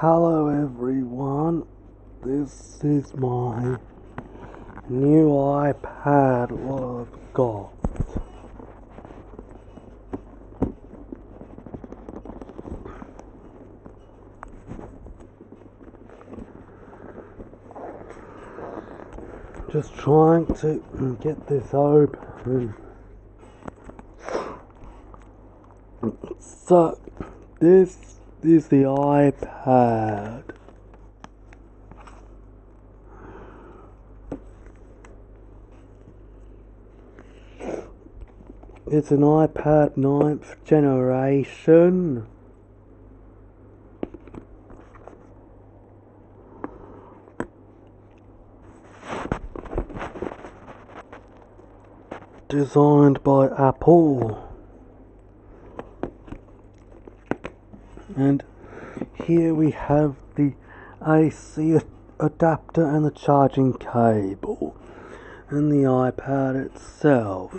Hello everyone, this is my new iPad what I've got. Just trying to get this open. So, this is the iPad. It's an iPad 9th generation. Designed by Apple. And here we have the AC adapter and the charging cable and the iPad itself